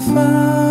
find